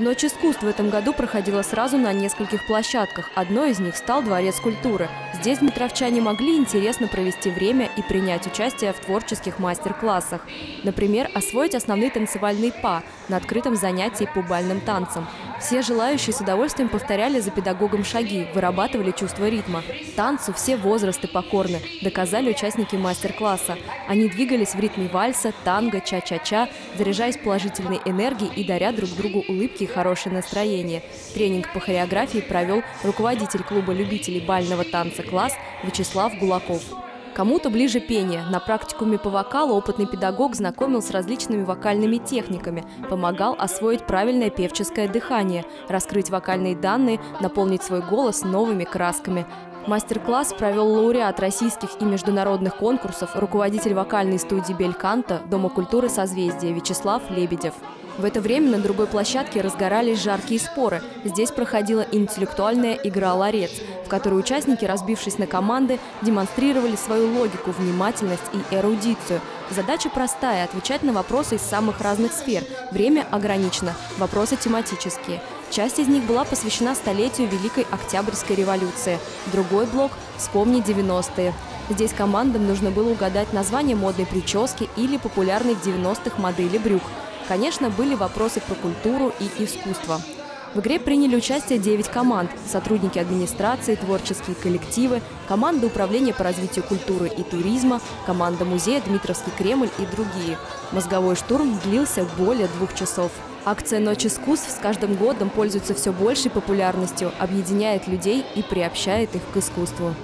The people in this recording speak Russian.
Ночь искусств в этом году проходила сразу на нескольких площадках. Одной из них стал Дворец культуры. Здесь дмитровчане могли интересно провести время и принять участие в творческих мастер-классах. Например, освоить основные танцевальные па на открытом занятии по бальным танцам. Все желающие с удовольствием повторяли за педагогом шаги, вырабатывали чувство ритма. Танцу все возрасты покорны, доказали участники мастер-класса. Они двигались в ритме вальса, танго, ча-ча-ча, заряжаясь положительной энергией и даря друг другу улыбки хорошее настроение. Тренинг по хореографии провел руководитель клуба любителей бального танца «Класс» Вячеслав Гулаков. Кому-то ближе пение. На практикуме по вокалу опытный педагог знакомил с различными вокальными техниками, помогал освоить правильное певческое дыхание, раскрыть вокальные данные, наполнить свой голос новыми красками. Мастер-класс провел лауреат российских и международных конкурсов, руководитель вокальной студии «Бельканто» Дома культуры «Созвездие» Вячеслав Лебедев. В это время на другой площадке разгорались жаркие споры. Здесь проходила интеллектуальная игра «Ларец», в которой участники, разбившись на команды, демонстрировали свою логику, внимательность и эрудицию. Задача простая – отвечать на вопросы из самых разных сфер. Время ограничено, вопросы тематические. Часть из них была посвящена столетию Великой Октябрьской революции. Другой блок – «Вспомни 90-е». Здесь командам нужно было угадать название модной прически или популярной в 90-х модели брюк – Конечно, были вопросы про культуру и искусство. В игре приняли участие 9 команд – сотрудники администрации, творческие коллективы, команда управления по развитию культуры и туризма, команда музея «Дмитровский Кремль» и другие. Мозговой штурм длился более двух часов. Акция «Ночь искусств» с каждым годом пользуется все большей популярностью, объединяет людей и приобщает их к искусству.